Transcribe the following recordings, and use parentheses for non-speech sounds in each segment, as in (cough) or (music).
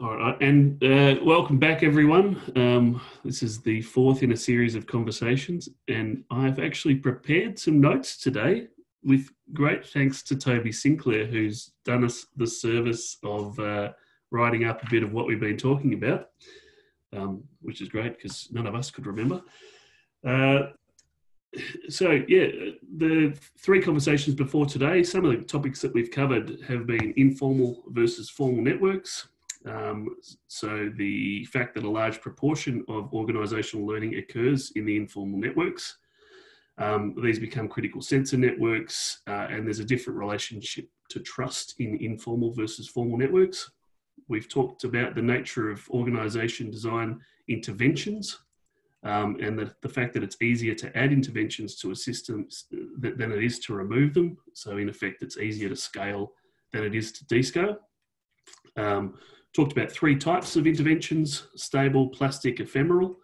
All right, and uh, welcome back, everyone. Um, this is the fourth in a series of conversations, and I've actually prepared some notes today with great thanks to Toby Sinclair, who's done us the service of uh, writing up a bit of what we've been talking about, um, which is great because none of us could remember. Uh, so, yeah, the three conversations before today, some of the topics that we've covered have been informal versus formal networks um, so the fact that a large proportion of organisational learning occurs in the informal networks, um, these become critical sensor networks, uh, and there's a different relationship to trust in informal versus formal networks. We've talked about the nature of organisation design interventions um, and the, the fact that it's easier to add interventions to a system than it is to remove them. So in effect, it's easier to scale than it is to descale. Um, talked about three types of interventions stable, plastic, ephemeral.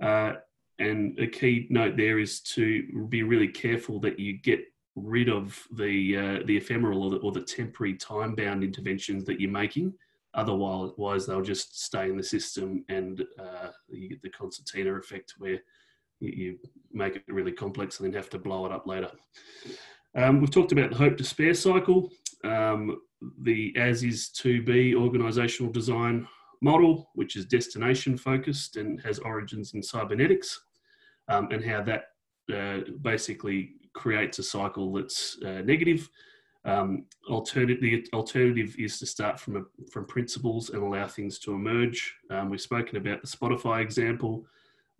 Uh, and a key note there is to be really careful that you get rid of the uh, the ephemeral or the, or the temporary time bound interventions that you're making. Otherwise, they'll just stay in the system, and uh, you get the concertina effect where you, you, make it really complex and then have to blow it up later. Um, we've talked about the hope despair cycle. Um, the as is to be organizational design model, which is destination focused and has origins in cybernetics, um, and how that uh, basically creates a cycle that's uh, negative. Um, alternative, the alternative is to start from a, from principles and allow things to emerge. Um, we've spoken about the Spotify example,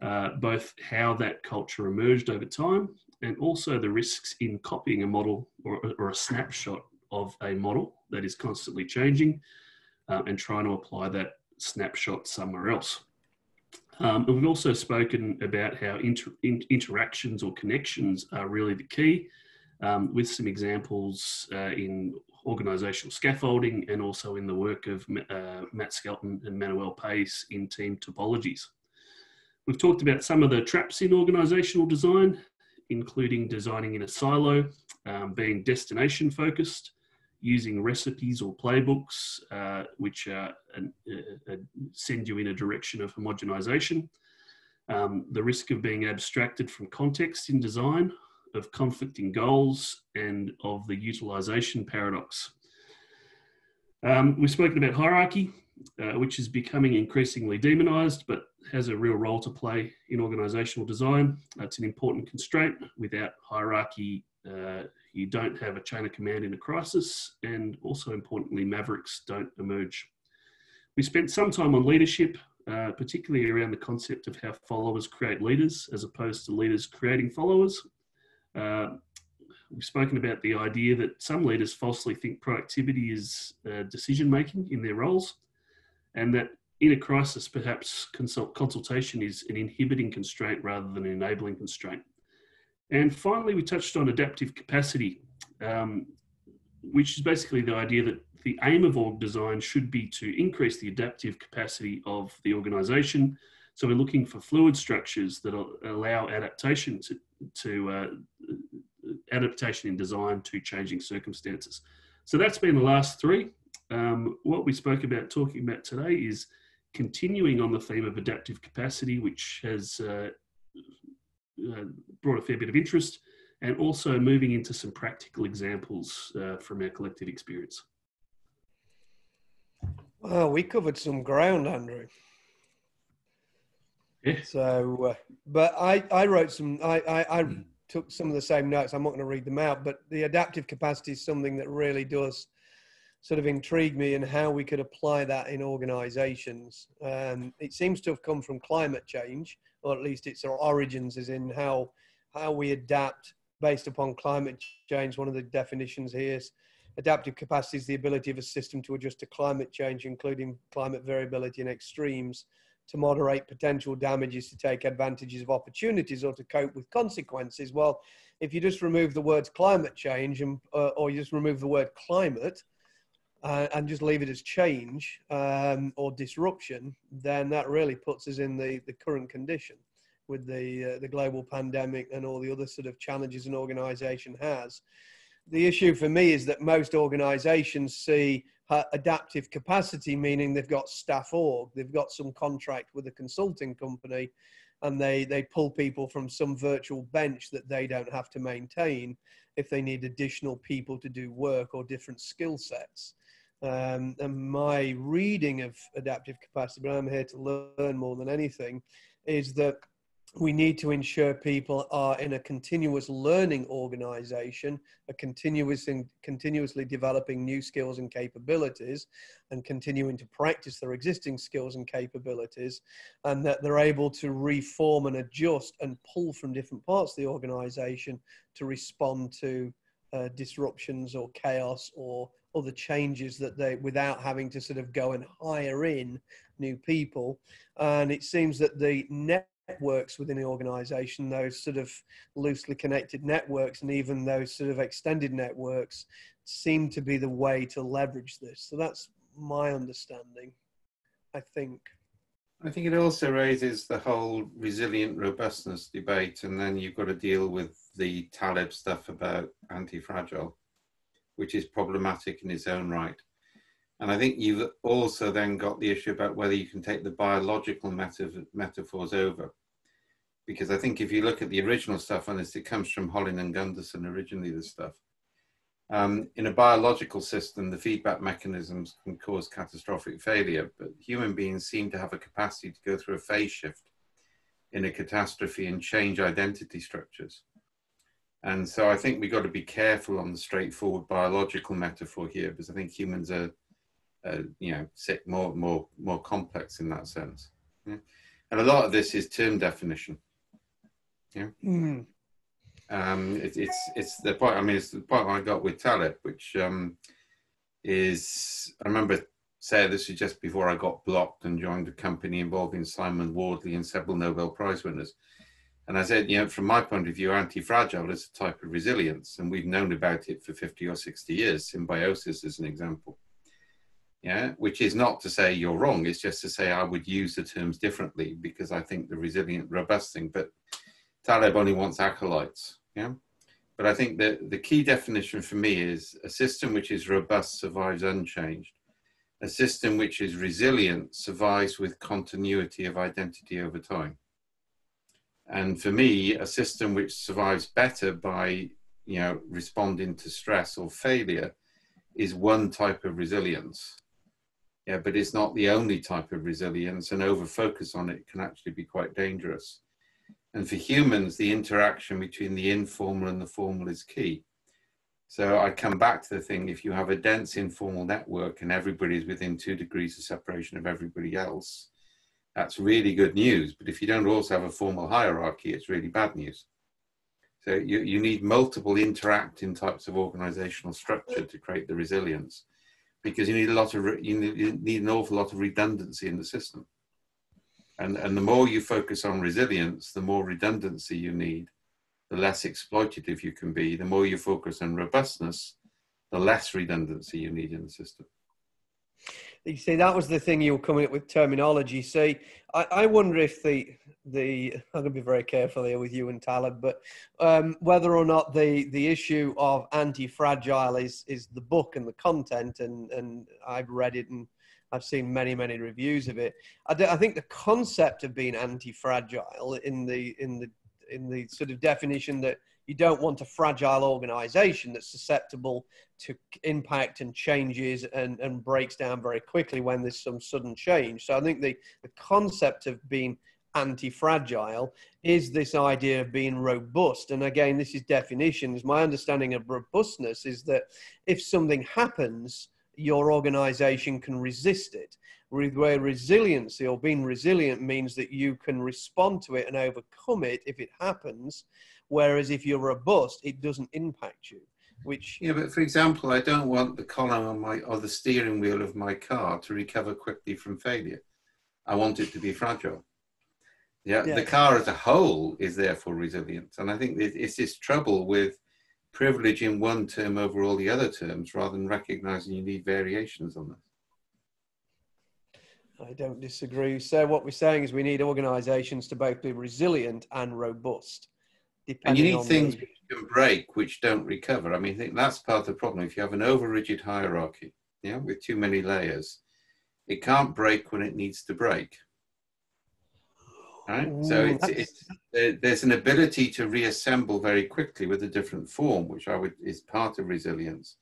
uh, both how that culture emerged over time and also the risks in copying a model or, or a snapshot of a model that is constantly changing um, and trying to apply that snapshot somewhere else. Um, and we've also spoken about how inter in interactions or connections are really the key, um, with some examples uh, in organisational scaffolding and also in the work of uh, Matt Skelton and Manuel Pais in team topologies. We've talked about some of the traps in organisational design, including designing in a silo, um, being destination focused, using recipes or playbooks, uh, which uh, uh, send you in a direction of homogenization. Um, the risk of being abstracted from context in design, of conflicting goals, and of the utilization paradox. Um, we've spoken about hierarchy, uh, which is becoming increasingly demonized, but has a real role to play in organizational design. it's an important constraint. Without hierarchy, uh, you don't have a chain of command in a crisis, and also importantly, mavericks don't emerge. We spent some time on leadership, uh, particularly around the concept of how followers create leaders as opposed to leaders creating followers. Uh, we've spoken about the idea that some leaders falsely think productivity is uh, decision making in their roles, and that in a crisis, perhaps consult consultation is an inhibiting constraint rather than an enabling constraint. And finally, we touched on adaptive capacity, um, which is basically the idea that the aim of org design should be to increase the adaptive capacity of the organization. So we're looking for fluid structures that allow adaptation to, to uh, adaptation in design to changing circumstances. So that's been the last three. Um, what we spoke about talking about today is continuing on the theme of adaptive capacity, which has uh, uh, brought a fair bit of interest, and also moving into some practical examples uh, from our collective experience. Well, we covered some ground, Andrew. Yeah. So, uh, but I, I wrote some, I, I, I took some of the same notes. I'm not going to read them out, but the adaptive capacity is something that really does sort of intrigue me and in how we could apply that in organizations. Um, it seems to have come from climate change, or at least its origins is in how how we adapt based upon climate change. One of the definitions here is adaptive capacity is the ability of a system to adjust to climate change, including climate variability and extremes, to moderate potential damages, to take advantages of opportunities, or to cope with consequences. Well, if you just remove the words climate change and, uh, or you just remove the word climate, uh, and just leave it as change um, or disruption, then that really puts us in the, the current condition with the uh, the global pandemic and all the other sort of challenges an organisation has. the issue for me is that most organizations see adaptive capacity, meaning they've got staff org, they've got some contract with a consulting company, and they, they pull people from some virtual bench that they don't have to maintain if they need additional people to do work or different skill sets. Um, and my reading of adaptive capacity, but I'm here to learn more than anything, is that we need to ensure people are in a continuous learning organization, a continuous in, continuously developing new skills and capabilities and continuing to practice their existing skills and capabilities, and that they're able to reform and adjust and pull from different parts of the organization to respond to uh, disruptions or chaos or other changes that they without having to sort of go and hire in new people and it seems that the networks within the organization, those sort of loosely connected networks, and even those sort of extended networks seem to be the way to leverage this. So that's my understanding, I think. I think it also raises the whole resilient robustness debate, and then you've got to deal with the Taleb stuff about anti fragile, which is problematic in its own right. And I think you've also then got the issue about whether you can take the biological metaphors over. Because I think if you look at the original stuff on this, it comes from Holling and Gunderson originally, the stuff. Um, in a biological system, the feedback mechanisms can cause catastrophic failure, but human beings seem to have a capacity to go through a phase shift in a catastrophe and change identity structures. And so I think we've got to be careful on the straightforward biological metaphor here, because I think humans are uh, you know, more, more, more complex in that sense. Yeah? And a lot of this is term definition. Yeah. Mm. Um, it, it's it's the point. I mean, it's the point I got with Taleb, which um, is I remember saying this was just before I got blocked and joined a company involving Simon Wardley and several Nobel Prize winners. And I said, you know, from my point of view, anti-fragile is a type of resilience, and we've known about it for 50 or 60 years. Symbiosis is an example yeah which is not to say you're wrong it's just to say i would use the terms differently because i think the resilient robust thing but taleb only wants acolytes yeah. But i think that the key definition for me is a system which is robust survives unchanged. A system which is resilient survives with continuity of identity over time. And for me a system which survives better by you know responding to stress or failure is one type of resilience. Yeah, but it's not the only type of resilience, and over focus on it can actually be quite dangerous. And for humans, the interaction between the informal and the formal is key. So I come back to the thing if you have a dense informal network and everybody's within two degrees of separation of everybody else, that's really good news. But if you don't also have a formal hierarchy, it's really bad news. So you, you need multiple interacting types of organizational structure to create the resilience because you need a lot of you need, you need an awful lot of redundancy in the system. And, and the more you focus on resilience, the more redundancy you need, the less exploitative you can be. The more you focus on robustness, the less redundancy you need in the system. You see, that was the thing you were coming up with terminology. See, I, I wonder if the the (laughs) I'm going to be very careful here with you and Taleb, but um, whether or not the the issue of anti-fragile is is the book and the content, and and I've read it and I've seen many many reviews of it. I, I think the concept of being anti-fragile in the in the in the sort of definition that you don't want a fragile organization that's susceptible to impact and changes and, and breaks down very quickly when there's some sudden change. So I think the, the concept of being anti-fragile is this idea of being robust. And again, this is definitions. My understanding of robustness is that if something happens, your organization can resist it. Where resiliency or being resilient means that you can respond to it and overcome it if it happens. Whereas if you're robust, it doesn't impact you. Which yeah, but for example, I don't want the column on my or the steering wheel of my car to recover quickly from failure. I want it to be fragile. Yeah, yeah, the car as a whole is therefore resilient, and I think it's this trouble with privileging one term over all the other terms rather than recognizing you need variations on this. I don't disagree. So what we're saying is we need organisations to both be resilient and robust And you need things the... which can break, which don't recover. I mean, I think that's part of the problem. If you have an over rigid hierarchy, yeah, with too many layers, it can't break when it needs to break. Right? Ooh, so it's, it's, there's an ability to reassemble very quickly with a different form, which I would is part of resilience.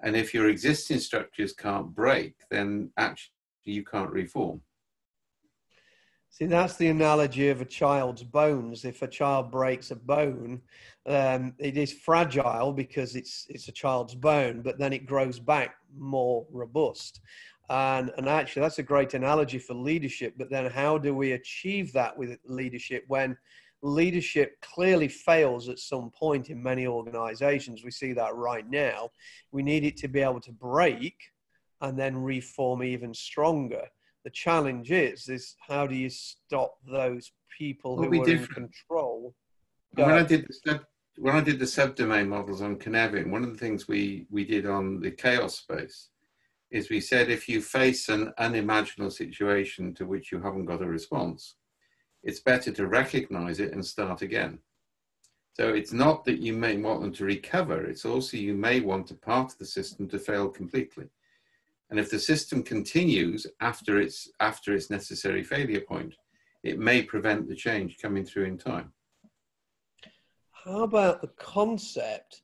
And if your existing structures can't break, then actually you can't reform. See, that's the analogy of a child's bones. If a child breaks a bone, um, it is fragile because it's it's a child's bone, but then it grows back more robust. And, and actually, that's a great analogy for leadership. But then, how do we achieve that with leadership when leadership clearly fails at some point in many organizations? We see that right now. We need it to be able to break and then reform even stronger. The challenge is, is how do you stop those people who are different. in control? When I did the sub, when I did the subdomain models on Cynefin, one of the things we we did on the chaos space is we said if you face an unimaginable situation to which you haven't got a response, it's better to recognize it and start again. So it's not that you may want them to recover, it's also you may want a part of the system to fail completely. And if the system continues after its, after its necessary failure point, it may prevent the change coming through in time. How about the concept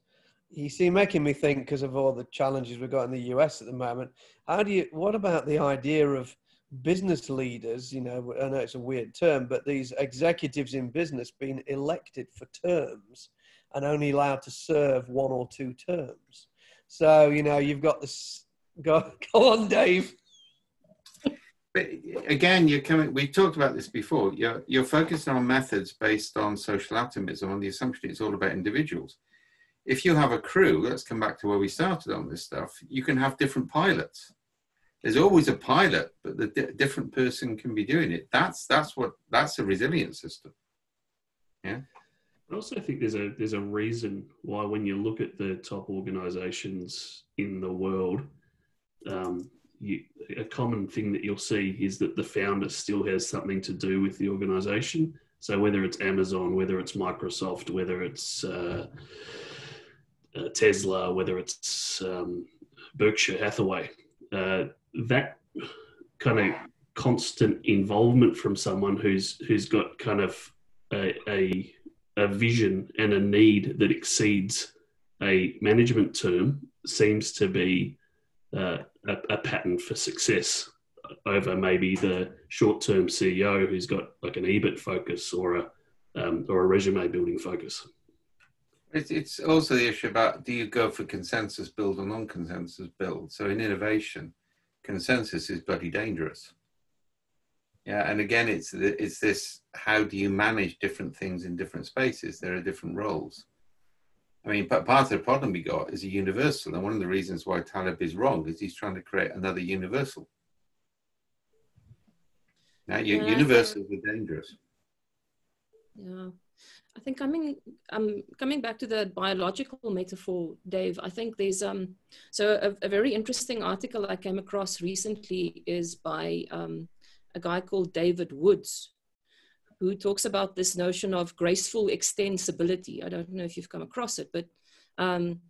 you see making me think because of all the challenges we've got in the US at the moment. How do you? What about the idea of business leaders? You know, I know it's a weird term, but these executives in business being elected for terms and only allowed to serve one or two terms. So you know, you've got this. Go, (laughs) go on, Dave. But again, you're coming. We talked about this before. You're you're focusing on methods based on social atomism on the assumption it's all about individuals if you have a crew, let's come back to where we started on this stuff, you can have different pilots. There's always a pilot, but the di- different person can be doing it. That's that's what that's a resilient system. Yeah. I also think there's a there's a reason why when you look at the top organisations in the world, um, you, a common thing that you'll see is that the founder still has something to do with the organisation. So whether it's Amazon, whether it's Microsoft, whether it's uh, uh, Tesla, whether it's um, Berkshire Hathaway, uh, that kind of constant involvement from someone who's who's got kind of a, a, a vision and a need that exceeds a management term seems to be uh, a, a, pattern for success over maybe the short-term CEO who's got like an EBIT focus or a um, or a resume building focus. It's, it's also the issue about do you go for consensus build or non-consensus build? So in innovation, consensus is bloody dangerous. Yeah, and again, it's it's this: how do you manage different things in different spaces? There are different roles. I mean, part of the problem we got is a universal, and one of the reasons why Taleb is wrong is he's trying to create another universal. Now, yeah, universals are dangerous. Yeah. I think coming um, coming back to the biological metaphor, Dave. I think there's um so a, a very interesting article I came across recently is by um, a guy called David Woods, who talks about this notion of graceful extensibility. I don't know if you've come across it, but um,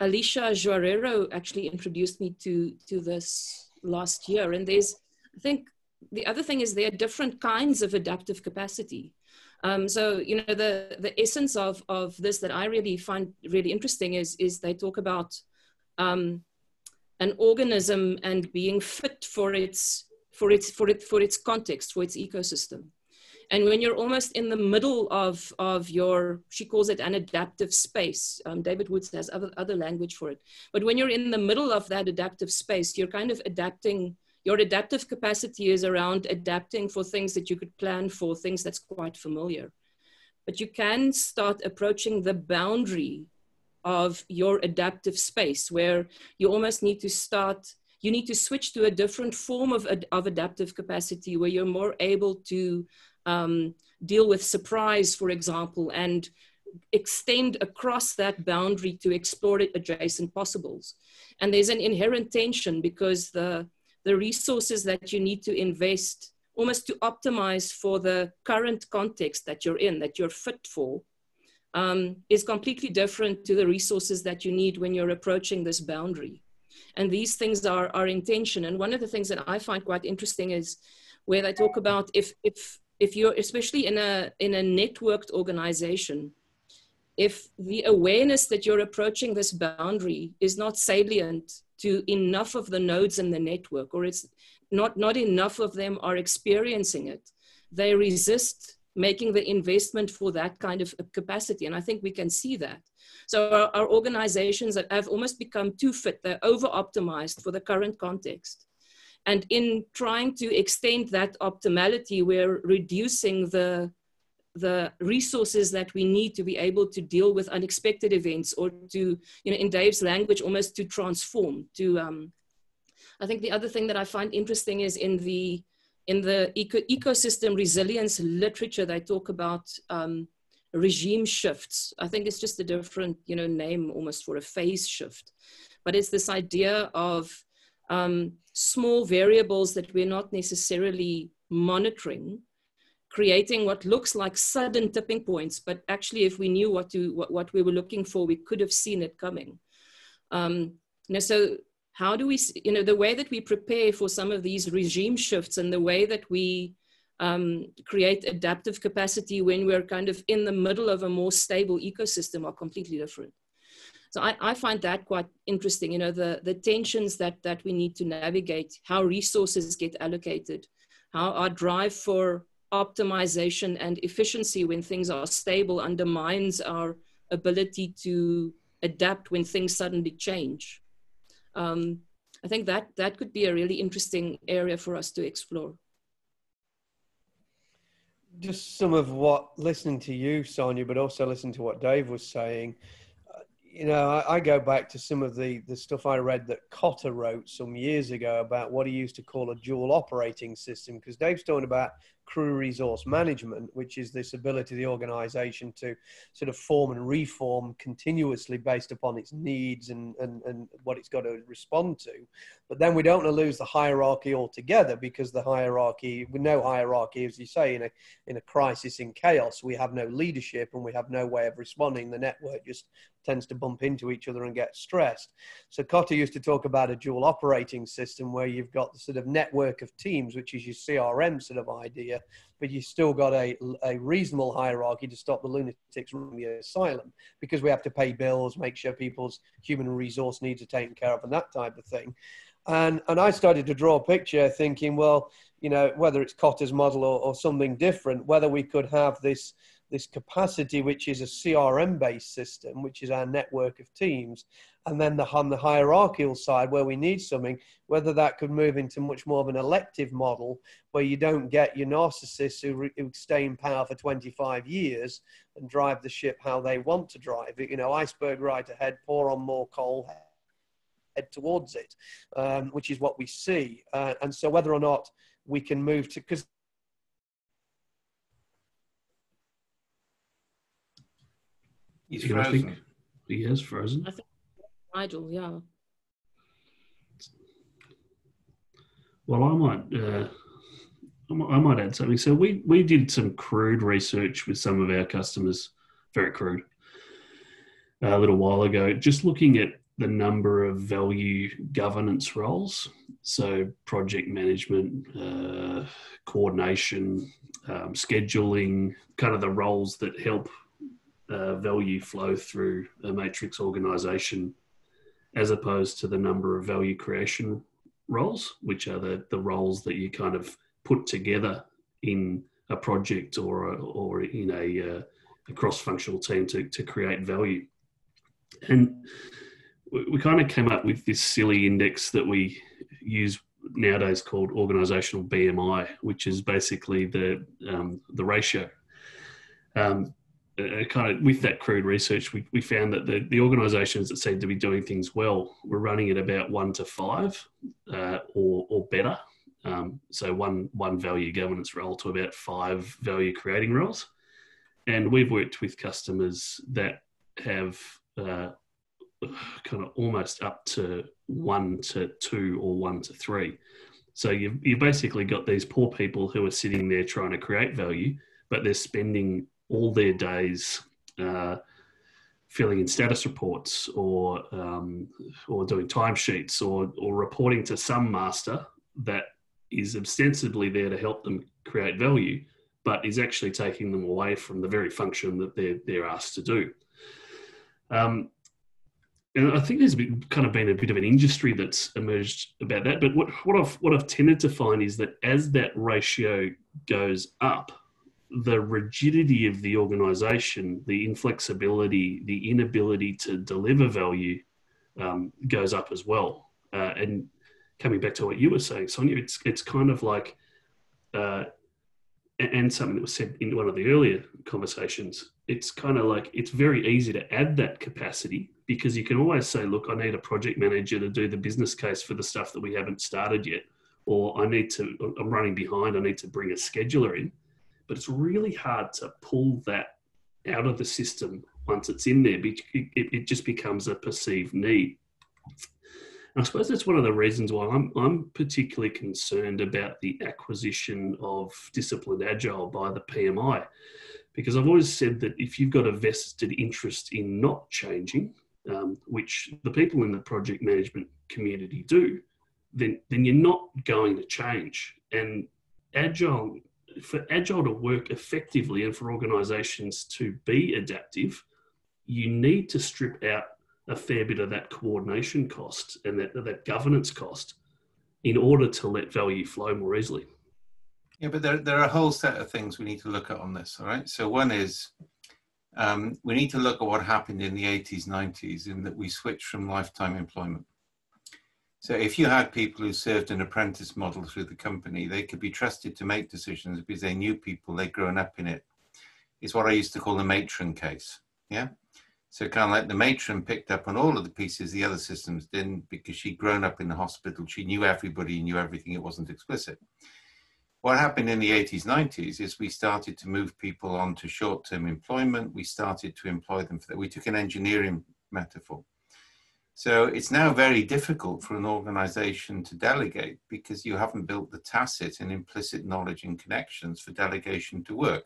Alicia Guerrero actually introduced me to to this last year. And there's I think the other thing is there are different kinds of adaptive capacity. Um, so you know the the essence of of this that I really find really interesting is is they talk about um, an organism and being fit for its for its for it for its context for its ecosystem. And when you're almost in the middle of, of your, she calls it an adaptive space. Um, David Woods has other, other language for it. But when you're in the middle of that adaptive space, you're kind of adapting your adaptive capacity is around adapting for things that you could plan for, things that's quite familiar. But you can start approaching the boundary of your adaptive space where you almost need to start, you need to switch to a different form of, of adaptive capacity where you're more able to um, deal with surprise, for example, and extend across that boundary to explore adjacent possibles. And there's an inherent tension because the the resources that you need to invest almost to optimize for the current context that you're in, that you're fit for, um, is completely different to the resources that you need when you're approaching this boundary. And these things are, are intention. And one of the things that I find quite interesting is where they talk about if, if, if you're, especially in a, in a networked organization, if the awareness that you're approaching this boundary is not salient to enough of the nodes in the network, or it's not, not enough of them are experiencing it, they resist making the investment for that kind of capacity. And I think we can see that. So our, our organizations have almost become too fit, they're over optimized for the current context. And in trying to extend that optimality, we're reducing the the resources that we need to be able to deal with unexpected events or to, you know, in Dave's language, almost to transform, to, um, I think the other thing that I find interesting is in the, in the eco ecosystem resilience literature, they talk about um, regime shifts. I think it's just a different, you know, name almost for a phase shift. But it's this idea of um, small variables that we're not necessarily monitoring creating what looks like sudden tipping points, but actually if we knew what, to, what, what we were looking for, we could have seen it coming. Um, you know, so how do we, you know, the way that we prepare for some of these regime shifts and the way that we um, create adaptive capacity when we're kind of in the middle of a more stable ecosystem are completely different. So I, I, find that quite interesting, you know, the, the tensions that, that we need to navigate, how resources get allocated, how our drive for optimization and efficiency when things are stable undermines our ability to adapt when things suddenly change. Um, I think that that could be a really interesting area for us to explore. Just some of what listening to you, Sonja, but also listening to what Dave was saying. You know, I, I, go back to some of the the stuff I read that Kotter wrote some years ago about what he used to call a dual operating system. Because Dave's talking about crew resource management, which is this ability of the organization to sort of form and reform continuously based upon its needs and, and, and what it's got to respond to. But then we don't want to lose the hierarchy altogether because the hierarchy, with no hierarchy, as you say, in a, in a crisis in chaos, we have no leadership and we have no way of responding. The network just tends to bump into each other and get stressed. So Kotter used to talk about a dual operating system where you've got the sort of network of teams, which is your CRM sort of idea, but you've still got a, a reasonable hierarchy to stop the lunatics running the asylum because we have to pay bills, make sure people's human resource needs are taken care of and that type of thing. And, and I started to draw a picture thinking, well, you know, whether it's Kotter's model or, or something different, whether we could have this – this capacity, which is a CRM based system, which is our network of teams, and then the, on the hierarchical side where we need something, whether that could move into much more of an elective model where you don't get your narcissists who, re, who stay in power for 25 years and drive the ship how they want to drive it. You know, iceberg right ahead, pour on more coal, head towards it, um, which is what we see. Uh, and so whether or not we can move to, because He's frozen. he is frozen. I think Nigel, yeah. Well, I might, uh, I might add something. So we we did some crude research with some of our customers, very crude, a little while ago, just looking at the number of value governance roles. So project management, uh, coordination, um, scheduling, kind of the roles that help uh, value flow through a matrix organization as opposed to the number of value creation roles, which are the, the roles that you kind of put together in a project or, or in a, uh, a cross functional team to, to create value. And we, we kind of came up with this silly index that we use nowadays called organizational BMI, which is basically the, um, the ratio. Um, uh, kind of with that crude research, we, we found that the, the organisations that seem to be doing things well were running at about one to five uh, or, or better. Um, so one one value governance role to about five value creating roles, and we've worked with customers that have uh, kind of almost up to one to two or one to three. So you've, you've basically got these poor people who are sitting there trying to create value, but they're spending all their days uh, filling in status reports or um, or doing timesheets or or reporting to some master that is ostensibly there to help them create value, but is actually taking them away from the very function that they're they're asked to do. Um, and I think there's been, kind of been a bit of an industry that's emerged about that. But what, what I've what I've tended to find is that as that ratio goes up, the rigidity of the organisation, the inflexibility, the inability to deliver value um, goes up as well. Uh, and coming back to what you were saying, Sonja, it's it's kind of like, uh, and something that was said in one of the earlier conversations. It's kind of like it's very easy to add that capacity because you can always say, look, I need a project manager to do the business case for the stuff that we haven't started yet, or I need to, I'm running behind, I need to bring a scheduler in. But it's really hard to pull that out of the system once it's in there. It, it just becomes a perceived need. And I suppose that's one of the reasons why I'm, I'm particularly concerned about the acquisition of disciplined agile by the PMI. Because I've always said that if you've got a vested interest in not changing, um, which the people in the project management community do, then then you're not going to change. And agile for agile to work effectively and for organisations to be adaptive, you need to strip out a fair bit of that coordination cost and that that governance cost in order to let value flow more easily. Yeah, but there, there are a whole set of things we need to look at on this. All right. So one is um, we need to look at what happened in the 80s, 90s, in that we switched from lifetime employment. So if you had people who served an apprentice model through the company, they could be trusted to make decisions because they knew people, they'd grown up in it. It's what I used to call the matron case. Yeah. So kind of like the matron picked up on all of the pieces the other systems didn't because she'd grown up in the hospital. She knew everybody, knew everything. It wasn't explicit what happened in the 80s, 90s is we started to move people onto short term employment. We started to employ them for that. We took an engineering metaphor. So it's now very difficult for an organization to delegate because you haven't built the tacit and implicit knowledge and connections for delegation to work.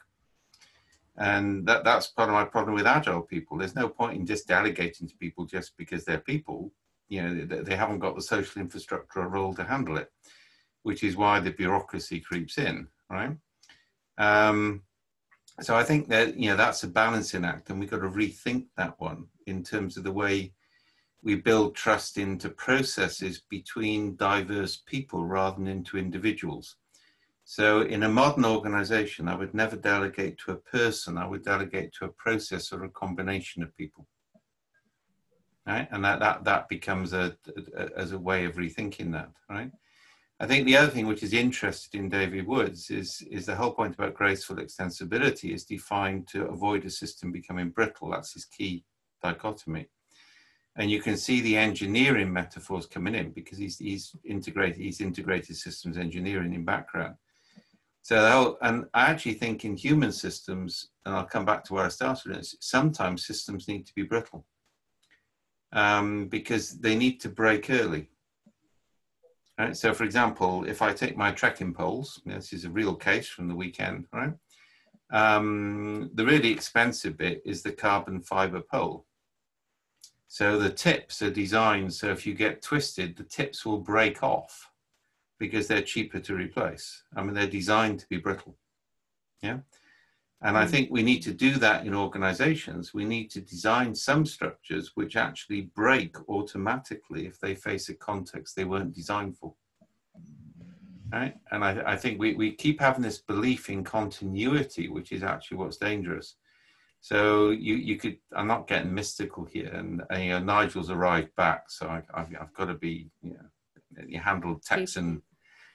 And that, that's part of my problem with agile people. There's no point in just delegating to people just because they're people. You know, they, they haven't got the social infrastructure or role to handle it which is why the bureaucracy creeps in, right? Um, so I think that you know that's a balancing act, and we've got to rethink that one in terms of the way we build trust into processes between diverse people rather than into individuals. So in a modern organization, I would never delegate to a person, I would delegate to a process or a combination of people. Right? And that, that, that becomes a, a, as a way of rethinking that, right? I think the other thing which is interesting in David Woods is, is the whole point about graceful extensibility is defined to avoid a system becoming brittle. That's his key dichotomy. And you can see the engineering metaphors coming in because he's, he's integrated, he's integrated systems engineering in background. So, whole, and I actually think in human systems, and I'll come back to where I started, is sometimes systems need to be brittle um, because they need to break early. Right? So, for example, if I take my trekking poles, this is a real case from the weekend, right? Um, the really expensive bit is the carbon fiber pole. So the tips are designed so if you get twisted, the tips will break off because they're cheaper to replace. I mean, they're designed to be brittle. Yeah. And I hmm. think we need to do that in organizations. We need to design some structures which actually break automatically if they face a context they weren't designed for. Right? And I, I think we, we keep having this belief in continuity, which is actually what's dangerous. So you, you could, I'm not getting mystical here, and, and you know, Nigel's arrived back, so I, have I've got to be, you know, you handle Texan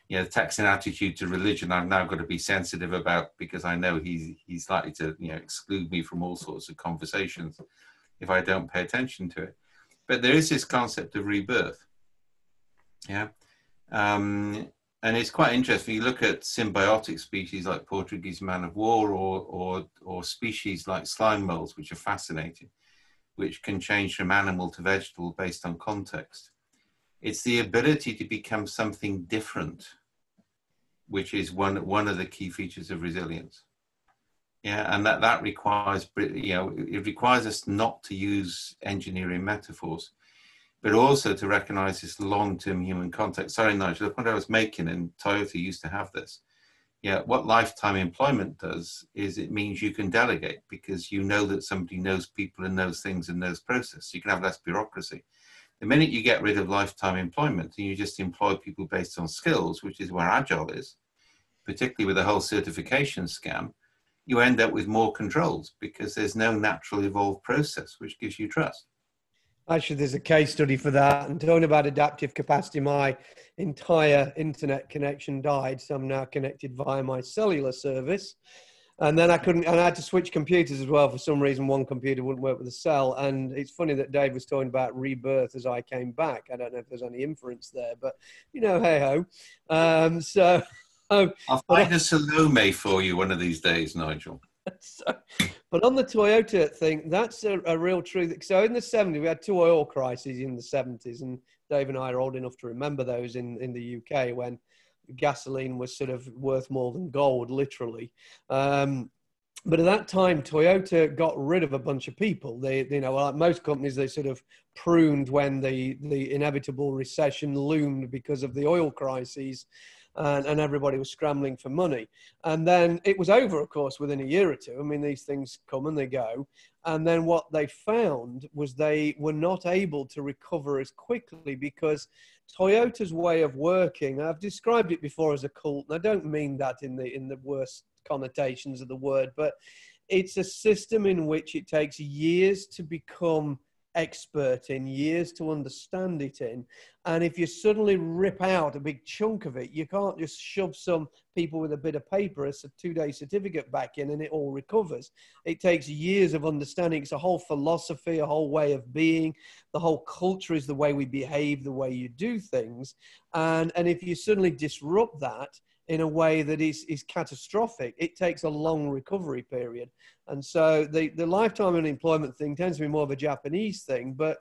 you know, the Texan attitude to religion I've now got to be sensitive about because I know he's he's likely to you know exclude me from all sorts of conversations if I don't pay attention to it. But there is this concept of rebirth, yeah, um, and it's quite interesting. You look at symbiotic species like Portuguese man of war, or or or species like slime molds, which are fascinating, which can change from animal to vegetable based on context. It's the ability to become something different, which is one, one of the key features of resilience. Yeah, and that, that requires, you know, it requires us not to use engineering metaphors, but also to recognize this long-term human context. Sorry, Nigel, the point I was making, and Toyota used to have this. Yeah, what lifetime employment does is it means you can delegate because you know that somebody knows people and knows things and knows process. You can have less bureaucracy. The minute you get rid of lifetime employment and you just employ people based on skills, which is where Agile is, particularly with the whole certification scam, you end up with more controls because there's no natural evolved process which gives you trust. Actually, there's a case study for that. And talking about adaptive capacity, my entire internet connection died. So I'm now connected via my cellular service. And then I couldn't, and I had to switch computers as well. For some reason, one computer wouldn't work with the cell. And it's funny that Dave was talking about rebirth as I came back. I don't know if there's any inference there, but you know, hey ho. Um, so (laughs) I'll find a Salome for you one of these days, Nigel. (laughs) so, but on the Toyota thing, that's a, a, real truth. So in the 70s, we had two oil crises in the 70s, and Dave and I are old enough to remember those in, in the UK when gasoline was sort of worth more than gold, literally. Um, but at that time, Toyota got rid of a bunch of people. They, you know, like most companies, they sort of pruned when the the inevitable recession loomed because of the oil crises and, and everybody was scrambling for money. And then it was over, of course, within a year or two. I mean, these things come and they go. And then what they found was they were not able to recover as quickly because Toyota's way of working, I've described it before as a cult, and I don't mean that in the in the worst connotations of the word, but it's a system in which it takes years to become expert in, years to understand it in. And if you suddenly rip out a big chunk of it, you can't just shove some people with a bit of paper a two day certificate back in and it all recovers. It takes years of understanding. It's a whole philosophy, a whole way of being. The whole culture is the way we behave, the way you do things. And, and if you suddenly disrupt that, in a way that is, is catastrophic, it takes a long recovery period. And so the, the lifetime unemployment thing tends to be more of a Japanese thing, but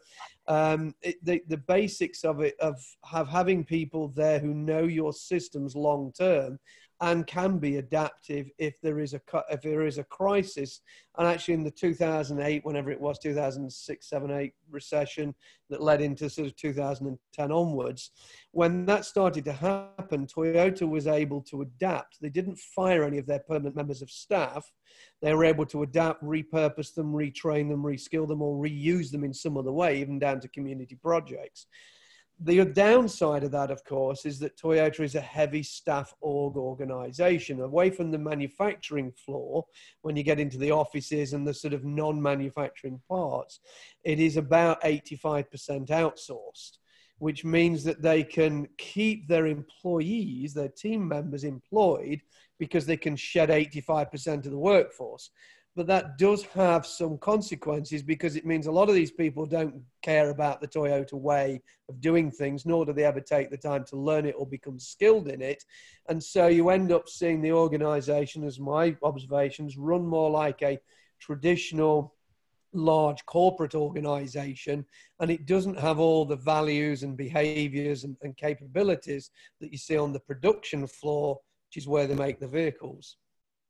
um, it, the, the basics of it, of have having people there who know your systems long term and can be adaptive if there is a if there is a crisis. And actually, in the 2008, whenever it was 2006, 7, 8 recession that led into sort of 2010 onwards, when that started to happen, Toyota was able to adapt. They didn't fire any of their permanent members of staff. They were able to adapt, repurpose them, retrain them, reskill them, or reuse them in some other way, even down to community projects the downside of that, of course, is that Toyota is a heavy staff org organization. Away from the manufacturing floor, when you get into the offices and the sort of non manufacturing parts, it is about 85% outsourced, which means that they can keep their employees, their team members employed, because they can shed 85% of the workforce but that does have some consequences because it means a lot of these people don't care about the Toyota way of doing things, nor do they ever take the time to learn it or become skilled in it. And so you end up seeing the organization, as my observations, run more like a traditional large corporate organization and it doesn't have all the values and behaviors and, and capabilities that you see on the production floor, which is where they make the vehicles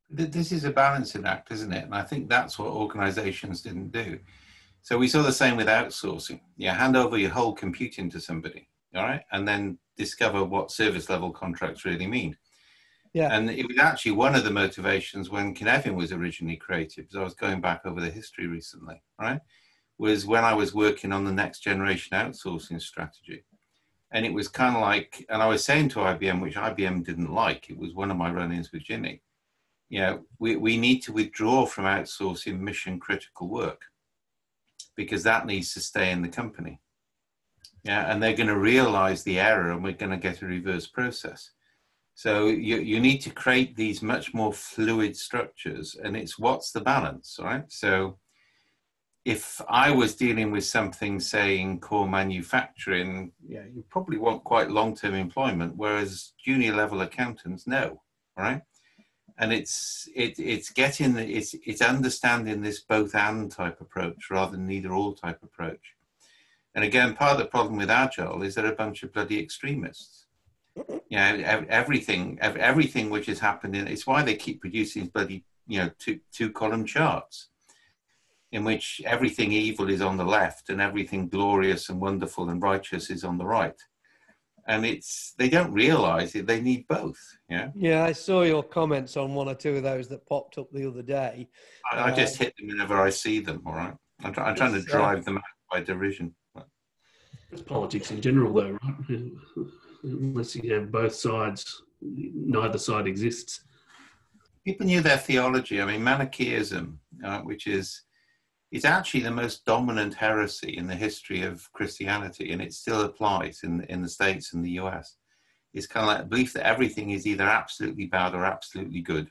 this is a balancing act, isn't it? And I think that's what organizations didn't do. So we saw the same with outsourcing. Yeah, hand over your whole computing to somebody, all right, and then discover what service level contracts really mean. Yeah. And it was actually one of the motivations when Cynefin was originally created, because I was going back over the history recently, right? Was when I was working on the next generation outsourcing strategy. And it was kind of like, and I was saying to IBM, which IBM didn't like, it was one of my run ins with Ginni you know, we, we need to withdraw from outsourcing mission critical work because that needs to stay in the company. Yeah, and they're going to realize the error and we're going to get a reverse process. So you, you need to create these much more fluid structures and it's what's the balance, right? So if I was dealing with something saying core manufacturing, yeah, you probably want quite long-term employment, whereas junior level accountants, no, right? And it's it, it's getting it's it's understanding this both and type approach rather than neither all type approach. And again part of the problem with agile is they're a bunch of bloody extremists. You know everything everything which is happening it's why they keep producing bloody you know, two, two column charts in which everything evil is on the left and everything glorious and wonderful and righteous is on the right. And it's, they don't realize it, they need both. Yeah. Yeah, I saw your comments on one or two of those that popped up the other day. I, I just uh, hit them whenever I see them, all right? I'm, I'm trying to uh, drive them out by derision. It's politics in general, though, right? Unless you have both sides, neither side exists. People knew their theology. I mean, Manichaeism, uh, which is it's actually the most dominant heresy in the history of Christianity, and it still applies in in the states and the US. It's kind of like a belief that everything is either absolutely bad or absolutely good,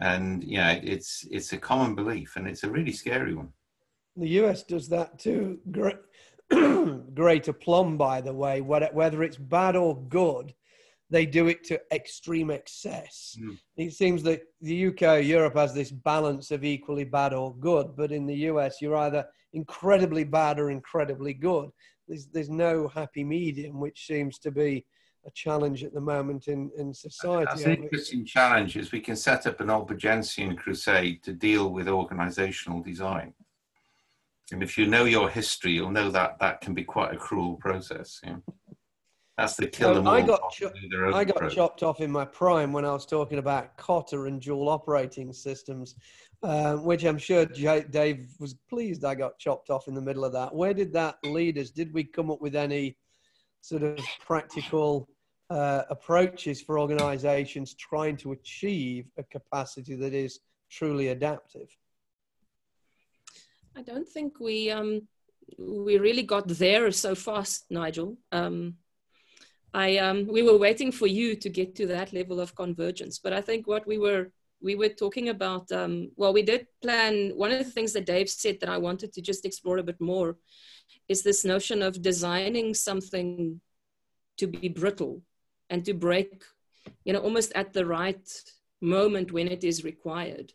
and yeah, it's it's a common belief, and it's a really scary one. The US does that too. Great, (clears throat) great aplomb, by the way. Whether it's bad or good, they do it to extreme excess. Mm. It seems that the UK, Europe has this balance of equally bad or good, but in the US, you're either incredibly bad or incredibly good. There's, there's no happy medium, which seems to be a challenge at the moment in, in society. That's an interesting challenge is we can set up an Albigensian crusade to deal with organizational design. And if you know your history, you'll know that that can be quite a cruel process. Yeah? That's the killer. I got, cho- I got chopped off in my prime when I was talking about Kotter and dual operating systems, uh, which I'm sure J- Dave was pleased I got chopped off in the middle of that. Where did that lead us? Did we come up with any sort of practical uh, approaches for organizations trying to achieve a capacity that is truly adaptive? I don't think we um, we really got there so fast, Nigel. Um, I um, we were waiting for you to get to that level of convergence. But I think what we were we were talking about, um, well, we did plan. One of the things that Dave said that I wanted to just explore a bit more is this notion of designing something to be brittle and to break, you know, almost at the right moment when it is required.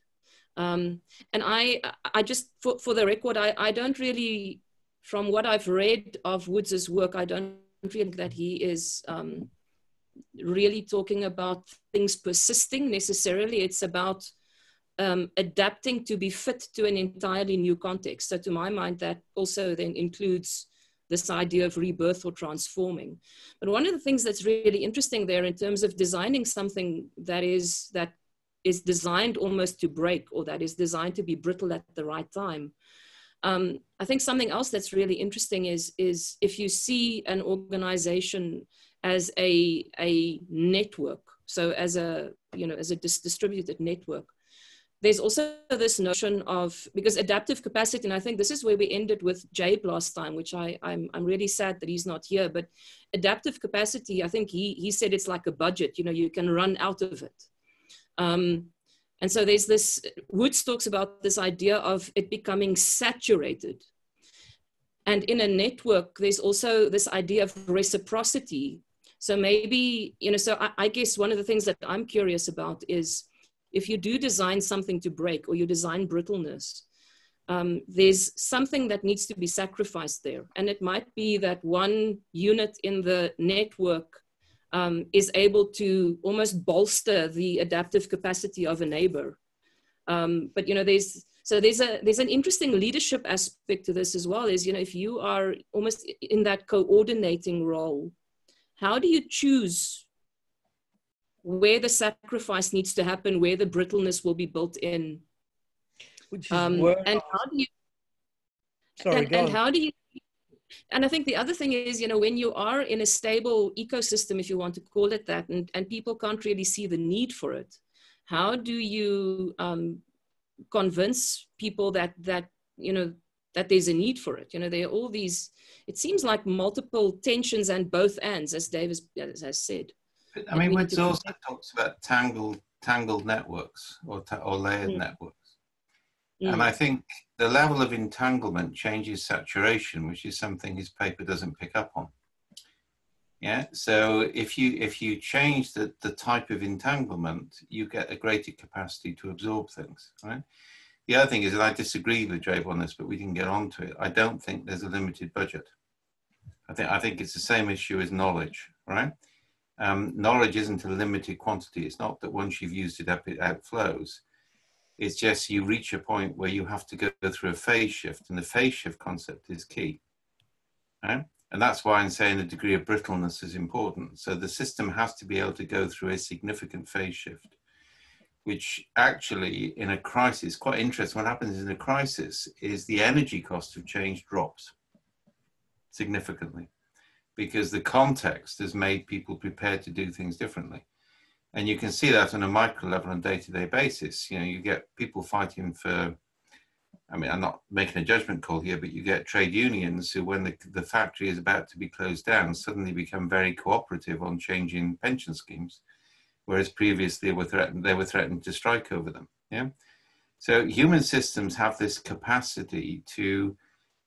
Um, and I, I just, for, for the record, I, I don't really, from what I've read of Woods's work, I don't think that he is um, really talking about things persisting necessarily. It's about um, adapting to be fit to an entirely new context. So, to my mind, that also then includes this idea of rebirth or transforming. But one of the things that's really interesting there in terms of designing something that is that is designed almost to break or that is designed to be brittle at the right time um, I think something else that's really interesting is, is if you see an organization as a, a network, so as a, you know, as a dis- distributed network, there's also this notion of because adaptive capacity, and I think this is where we ended with Jabe last time, which I, I'm, I'm really sad that he's not here. But adaptive capacity, I think he, he said it's like a budget, you know, you can run out of it. Um, and so there's this, Woods talks about this idea of it becoming saturated. And in a network, there's also this idea of reciprocity. So maybe, you know, so I, I guess one of the things that I'm curious about is if you do design something to break or you design brittleness, um, there's something that needs to be sacrificed there. And it might be that one unit in the network um, is able to almost bolster the adaptive capacity of a neighbor. Um, but you know, there's so there's a there's an interesting leadership aspect to this as well. Is you know, if you are almost in that coordinating role, how do you choose where the sacrifice needs to happen, where the brittleness will be built in? Um, and how do you Sorry, and, and how do you and I think the other thing is, you know, when you are in a stable ecosystem, if you want to call it that, and, and people can't really see the need for it, how do you um, convince people that that you know that there's a need for it? You know, there are all these. It seems like multiple tensions and both ends, as Dave has, has said. I mean, Woods also talks about tangled tangled networks or, or layered mm. networks. Mm. And I think the level of entanglement changes saturation, which is something his paper doesn't pick up on. Yeah, so if you if you change the, the type of entanglement, you get a greater capacity to absorb things, right? The other thing is that I disagree with Jabe on this, but we can get on to it. I don't think there's a limited budget. I think I think it's the same issue as knowledge, right? Um, knowledge isn't a limited quantity. It's not that once you've used it up, it outflows It's just you reach a point where you have to go through a phase shift, and the phase shift concept is key. Right? And that's why I'm saying the degree of brittleness is important. So the system has to be able to go through a significant phase shift, which actually in a crisis, quite interesting, what happens in a crisis is the energy cost of change drops significantly because the context has made people prepared to do things differently. And you can see that on a micro level on day-to-day basis. You know, you get people fighting for, I mean, I'm not making a judgment call here, but you get trade unions who, when the, the factory is about to be closed down, suddenly become very cooperative on changing pension schemes, whereas previously were threatened, they were threatened to strike over them. Yeah. So human systems have this capacity to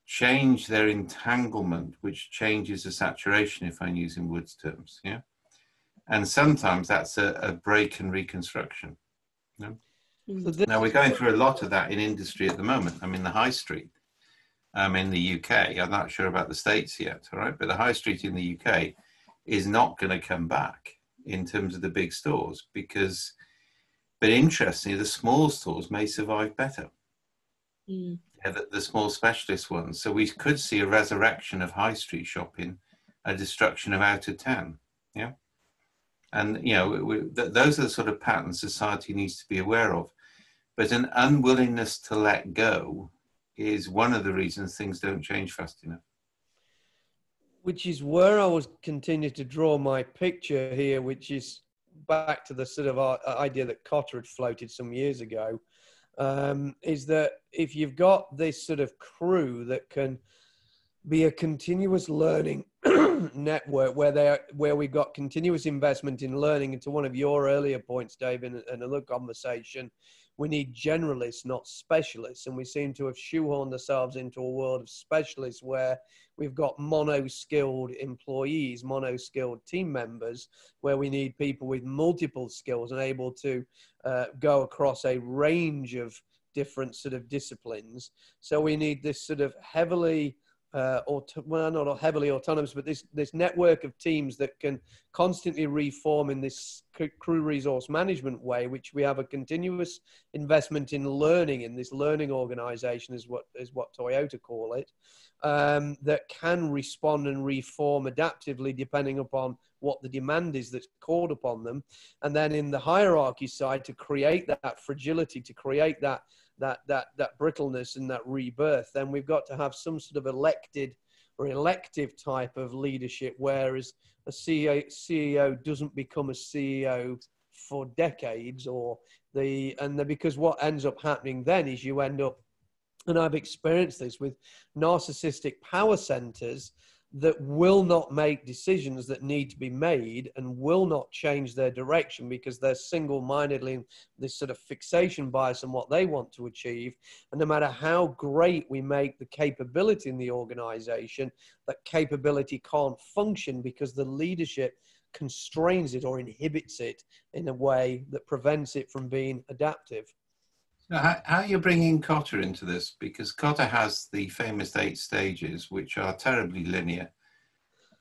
change their entanglement, which changes the saturation, if I'm using Wood's terms. Yeah and sometimes that's a, a break and reconstruction. You know? mm. now we're going through a lot of that in industry at the moment. I'm in the high street. I'm in the UK. I'm not sure about the states yet. All right, but the high street in the UK is not going to come back in terms of the big stores because, but interestingly, the small stores may survive better. Mm. Yeah, the, the small specialist ones. So we could see a resurrection of high street shopping, a destruction of out of town. Yeah. And you know, we, th- those are the sort of patterns society needs to be aware of. But an unwillingness to let go is one of the reasons things don't change fast enough. Which is where I was continue to draw my picture here, which is back to the sort of uh, idea that Kotter had floated some years ago. Um, is that if you've got this sort of crew that can be a continuous learning (clears throat) network where they where we got continuous investment in learning. Into one of your earlier points dave in, in another conversation we need generalists not specialists. And we seem to have shoehorned ourselves into a world of specialists where we've got mono skilled employees mono skilled team members where we need people with multiple skills and able to uh, go across a range of different sort of disciplines. So we need this sort of heavily uh, auto- well, not heavily autonomous, but this this network of teams that can constantly reform in this crew resource management way, which we have a continuous investment in learning in this learning organization is what is what Toyota call it, um, that can respond and reform adaptively depending upon what the demand is that's called upon them, and then in the hierarchy side to create that fragility, to create that that that that brittleness and that rebirth, then we've got to have some sort of elected or elective type of leadership, whereas a CEO, CEO doesn't become a CEO for decades or the and the, because what ends up happening then is you end up and I've experienced this with narcissistic power centers that will not make decisions that need to be made and will not change their direction because they're single mindedly in this sort of fixation bias on what they want to achieve. And no matter how great we make the capability in the organization, that capability can't function because the leadership constrains it or inhibits it in a way that prevents it from being adaptive. How, how are you bringing Kotter into this? Because Kotter has the famous eight stages, which are terribly linear,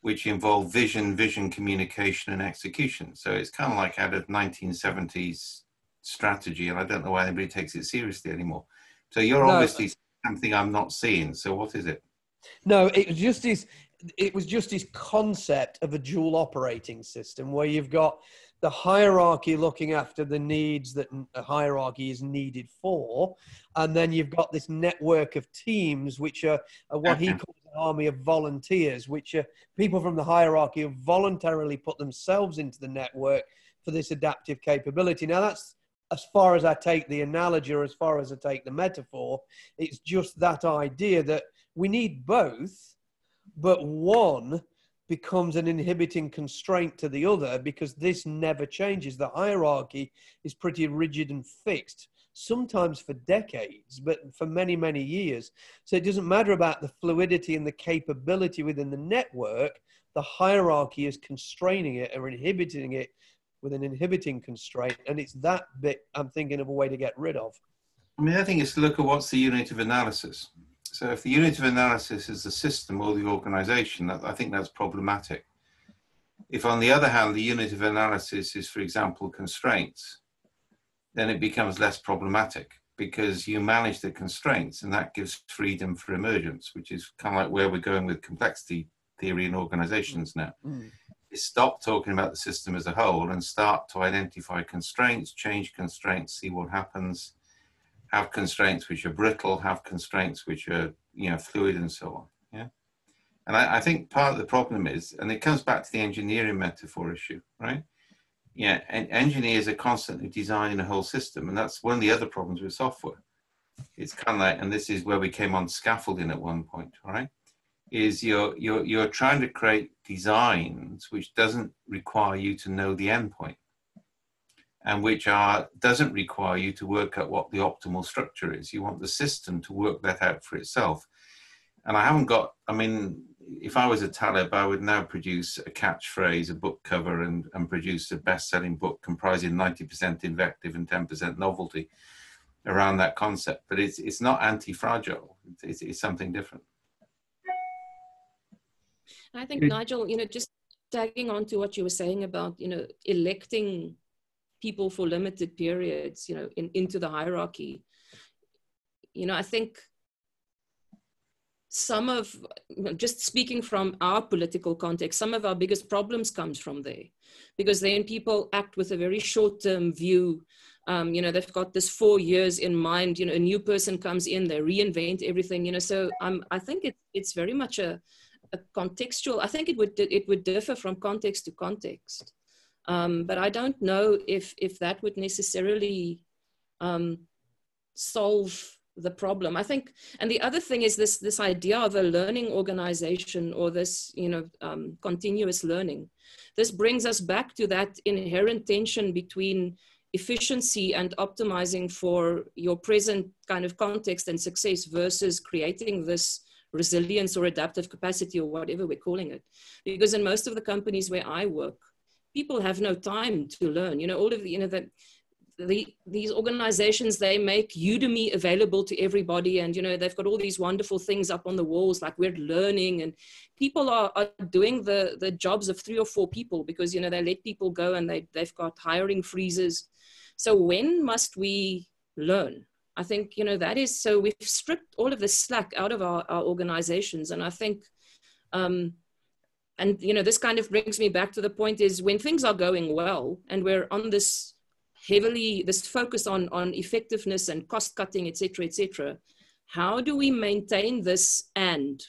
which involve vision, vision, communication, and execution. So it's kind of like out of 1970s strategy, and I don't know why anybody takes it seriously anymore. So you're no, obviously something I'm not seeing. So what is it? No, it was just this. It was just this concept of a dual operating system where you've got the hierarchy looking after the needs that a hierarchy is needed for. And then you've got this network of teams, which are, are what he (clears throat) calls an army of volunteers, which are people from the hierarchy who voluntarily put themselves into the network for this adaptive capability. Now, that's as far as I take the analogy or as far as I take the metaphor, it's just that idea that we need both, but one becomes an inhibiting constraint to the other because this never changes. The hierarchy is pretty rigid and fixed, sometimes for decades, but for many, many years. So it doesn't matter about the fluidity and the capability within the network, the hierarchy is constraining it or inhibiting it with an inhibiting constraint. And it's that bit I'm thinking of a way to get rid of. I mean, I think it's to look at what's the unit of analysis. So if the unit of analysis is the system or the organization, I think that's problematic. If on the other hand, the unit of analysis is, for example, constraints, then it becomes less problematic because you manage the constraints and that gives freedom for emergence, which is kind of like where we're going with complexity theory in organizations now. Mm. Is stop talking about the system as a whole and start to identify constraints, change constraints, see what happens, have constraints which are brittle, have constraints which are you know fluid and so on. Yeah. And I, I think part of the problem is, and it comes back to the engineering metaphor issue, right? yeah, and engineers are constantly designing a whole system, and that's one of the other problems with software. It's kind of like, and this is where we came on scaffolding at one point, right? Is you're you're you're trying to create designs which doesn't require you to know the endpoint, and which are doesn't require you to work out what the optimal structure is. You want the system to work that out for itself. And I haven't got, I mean, if I was a Taleb, I would now produce a catchphrase, a book cover, and, and produce a best selling book comprising 90% invective and 10% novelty around that concept. But it's, it's not anti fragile, it's, it's something different. I think, Nigel, you know, just tagging on to what you were saying about, you know, electing people for limited periods, you know, in, into the hierarchy. You know, I think some of just speaking from our political context some of our biggest problems comes from there. Because then people act with a very short-term view. Um, you know they've got this four years in mind you know a new person comes in they reinvent everything you know. So I'm, i think it, it's very much a, a, contextual i think it would it would differ from context to context um, but i don't know if if that would necessarily um, solve the problem. I think and the other thing is this this idea of a learning organization or this you know um, continuous learning. This brings us back to that inherent tension between efficiency and optimizing for your present kind of context and success versus creating this resilience or adaptive capacity or whatever we're calling it. Because in most of the companies where i work people have no time to learn you know all of the you know that the, these organizations they make udemy available to everybody and you know they've got all these wonderful things up on the walls like we're learning and people are, are doing the the jobs of three or four people because you know they let people go and they, they've got hiring freezes. So when must we learn? I think you know that is so we've stripped all of the slack out of our, our organizations and i think um, and you know this kind of brings me back to the point is when things are going well and we're on this heavily this focus on on effectiveness and cost cutting etc etc how do we maintain this and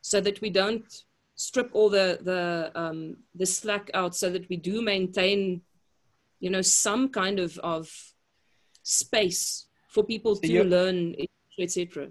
so that we don't strip all the the um, the slack out so that we do maintain you know some kind of of space for people to learn etc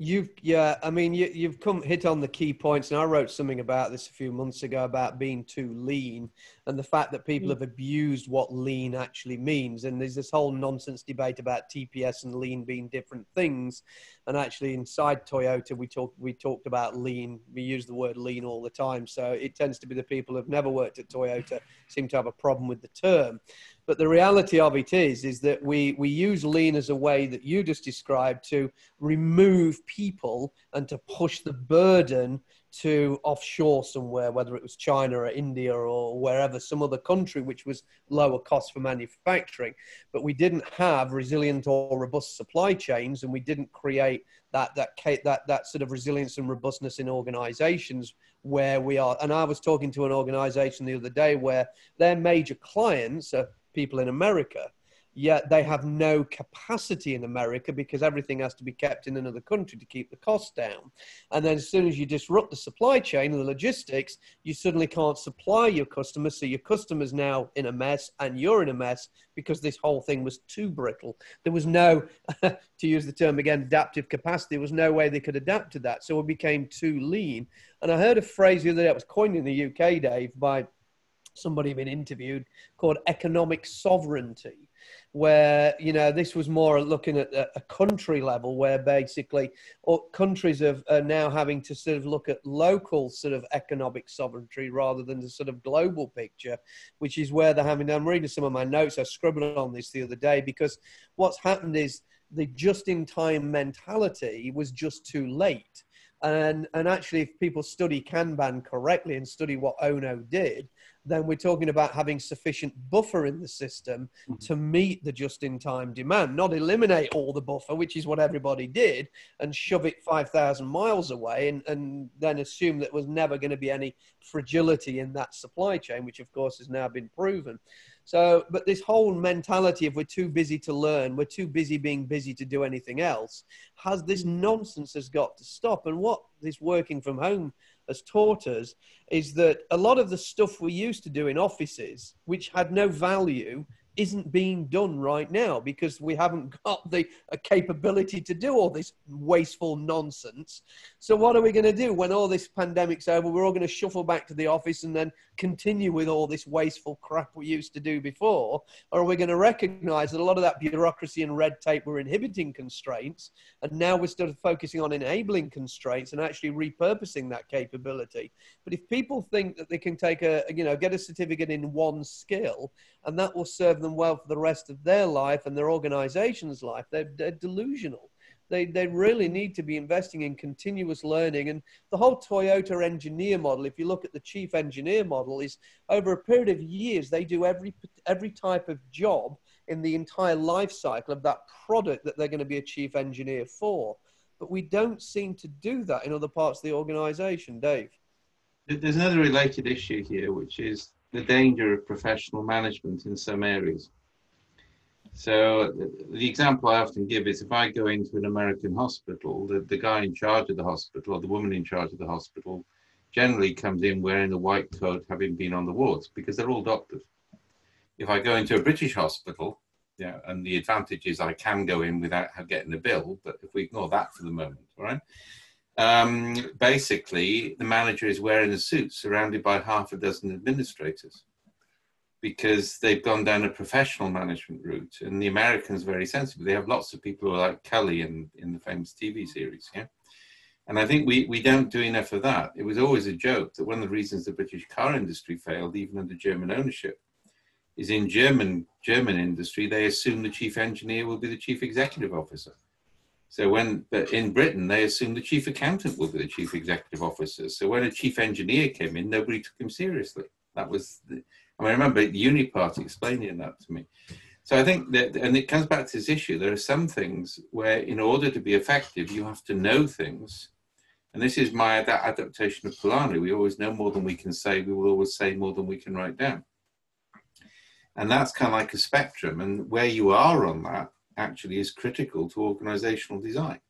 You've yeah, I mean you you've come hit on the key points, and I wrote something about this a few months ago about being too lean and the fact that people mm. have abused what lean actually means. And there's this whole nonsense debate about TPS and lean being different things. And actually, inside Toyota, we talked we talked about lean. We use the word lean all the time, so it tends to be the people who've never worked at Toyota seem to have a problem with the term. But the reality of it is, is that we, we use lean as a way that you just described to remove people and to push the burden to offshore somewhere, whether it was China or India or wherever, some other country which was lower cost for manufacturing. But we didn't have resilient or robust supply chains, and we didn't create that that that that sort of resilience and robustness in organizations where we are. And I was talking to an organization the other day where their major clients are people in America. Yet they have no capacity in America because everything has to be kept in another country to keep the cost down. And then as soon as you disrupt the supply chain and the logistics, you suddenly can't supply your customers. So your customers now in a mess and you're in a mess because this whole thing was too brittle. There was no, (laughs) to use the term again, adaptive capacity. There was no way they could adapt to that. So it became too lean. And I heard a phrase the other day that was coined in the UK, Dave, by somebody been interviewed called economic sovereignty where you know this was more looking at a country level where basically uh, countries have, are now having to sort of look at local sort of economic sovereignty rather than the sort of global picture which is where they're having i'm reading some of my notes i scribbled on this the other day because what's happened is the just in time mentality was just too late. And and actually if people study kanban correctly and study what Ohno did then we're talking about having sufficient buffer in the system Mhm. to meet the just in time demand, not eliminate all the buffer, which is what everybody did, and shove it 5,000 miles away and, and then assume that was never going to be any fragility in that supply chain, which of course has now been proven. So, but this whole mentality of we're too busy to learn, we're too busy being busy to do anything else, has this nonsense has got to stop. And what this working from home has taught us is that a lot of the stuff we used to do in offices, which had no value, isn't being done right now because we haven't got the capability to do all this wasteful nonsense. So what are we going to do when all this pandemic's over? We're all going to shuffle back to the office and then continue with all this wasteful crap we used to do before, or are we going to recognize that a lot of that bureaucracy and red tape were inhibiting constraints, and now we're still focusing on enabling constraints and actually repurposing that capability? But if people think that they can take a you know get a certificate in one skill and that will serve them well for the rest of their life and their organization's life, they're, they're delusional. They, they really need to be investing in continuous learning. And the whole Toyota engineer model, if you look at the chief engineer model, is over a period of years, they do every, every type of job in the entire life cycle of that product that they're going to be a chief engineer for. But we don't seem to do that in other parts of the organization, Dave. There's another related issue here, which is the danger of professional management in some areas. So the example I often give is if I go into an American hospital, the, the guy in charge of the hospital or the woman in charge of the hospital generally comes in wearing a white coat, having been on the wards, because they're all doctors. If I go into a British hospital, yeah, and the advantage is I can go in without getting a bill, but if we ignore that for the moment, all right? Um, basically, the manager is wearing a suit surrounded by half a dozen administrators because they've gone down a professional management route. And the Americans are very sensible. They have lots of people who are like Kelly in, in the famous TV series. Yeah. And I think we, we don't do enough of that. It was always a joke that one of the reasons the British car industry failed, even under German ownership, is in German German industry, they assume the chief engineer will be the chief executive officer. So when, but in Britain, they assumed the chief accountant would be the chief executive officer. So when a chief engineer came in, nobody took him seriously. That was, the, I, mean, I remember the Uni Party explaining that to me. So I think that, and it comes back to this issue. There are some things where, in order to be effective, you have to know things. And this is my that adaptation of Polanyi. We always know more than we can say. We will always say more than we can write down. And that's kind of like a spectrum. And where you are on that actually is critical to organizational design.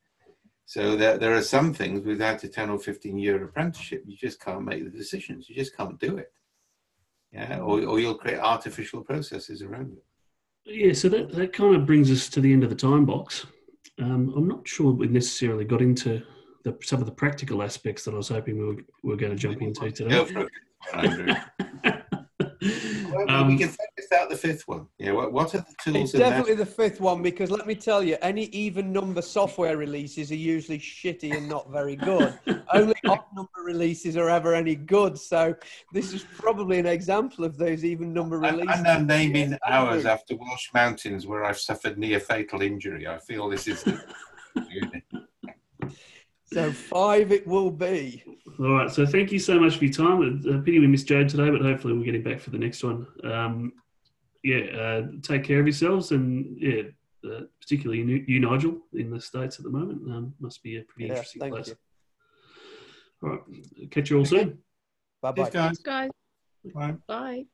So there, there are some things without a 10 or 15 year apprenticeship, you just can't make the decisions. You just can't do it. Yeah, or, or you'll create artificial processes around it. Yeah, so that, that kind of brings us to the end of the time box. Um, I'm not sure we necessarily got into the, some of the practical aspects that I was hoping we were, we were going to jump into today. (laughs) Go for it, Andrew. Well, Um, we can focus out the fifth one. Yeah, what, what are the tools? It's there? definitely the fifth one because let me tell you, any even number software releases are usually shitty and not very good. (laughs) Only odd number releases are ever any good. So this is probably an example of those even number releases. I'm naming hours after Welsh Mountains where I've suffered near fatal injury. I feel this is. The, (laughs) So five it will be. All right, so thank you so much for your time. It's a pity we missed Joe today, but hopefully we'll get him back for the next one. Um, yeah, uh, take care of yourselves, and yeah, uh, particularly you, you, Nigel, in the states at the moment. Um, must be a pretty Yeah, interesting thank place. you. All right, catch you all soon. Bye bye. Cheers, guys. Guys, Bye. bye.